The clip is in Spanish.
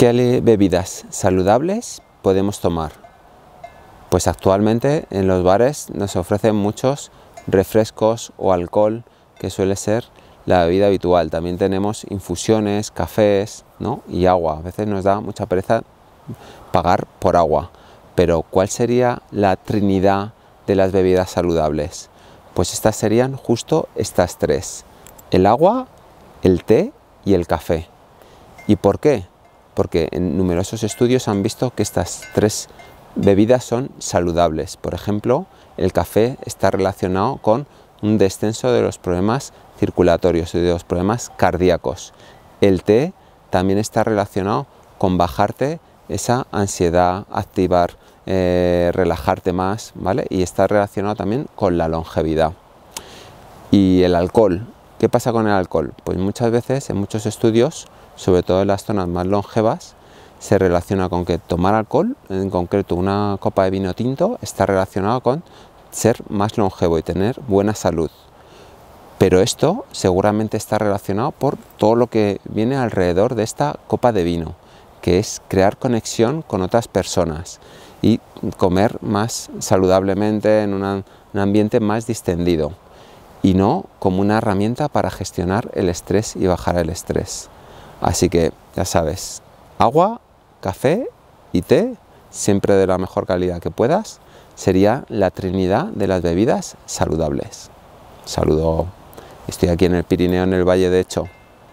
¿Qué bebidas saludables podemos tomar? Pues actualmente en los bares nos ofrecen muchos refrescos o alcohol, que suele ser la bebida habitual. También tenemos infusiones, cafés ¿no? y agua. A veces nos da mucha pereza pagar por agua. Pero ¿cuál sería la trinidad de las bebidas saludables? Pues estas serían justo estas tres. El agua, el té y el café. ¿Y por qué? Porque en numerosos estudios han visto que estas tres bebidas son saludables. Por ejemplo, el café está relacionado con un descenso de los problemas circulatorios y de los problemas cardíacos. El té también está relacionado con bajarte esa ansiedad, activar, eh, relajarte más, ¿vale? Y está relacionado también con la longevidad. Y el alcohol, ¿qué pasa con el alcohol? Pues muchas veces en muchos estudios, sobre todo en las zonas más longevas, se relaciona con que tomar alcohol, en concreto una copa de vino tinto, está relacionado con ser más longevo y tener buena salud. Pero esto seguramente está relacionado por todo lo que viene alrededor de esta copa de vino, que es crear conexión con otras personas y comer más saludablemente en un ambiente más distendido y no como una herramienta para gestionar el estrés y bajar el estrés. Así que ya sabes, agua, café y té, siempre de la mejor calidad que puedas, sería la trinidad de las bebidas saludables. Saludo, estoy aquí en el Pirineo, en el Valle de Hecho.